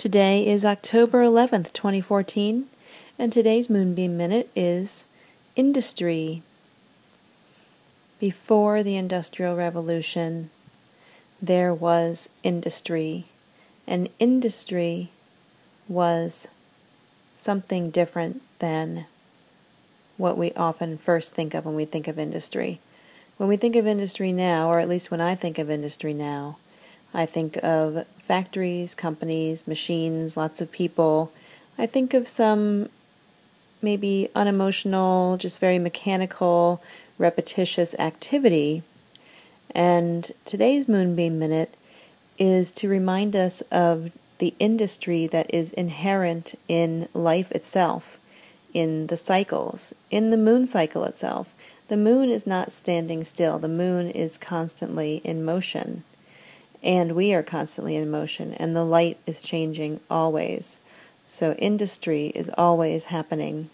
Today is October 11th, 2014, and today's Moonbeam Minute is Industry. Before the Industrial Revolution, there was industry, and industry was something different than what we often first think of when we think of industry. When we think of industry now, or at least when I think of industry now, I think of factories, companies, machines, lots of people. I think of some maybe unemotional, just very mechanical, repetitious activity. And today's Moonbeam Minute is to remind us of the industry that is inherent in life itself, in the cycles, in the moon cycle itself. The moon is not standing still, the moon is constantly in motion. And we are constantly in motion, and the light is changing always. So, industry is always happening.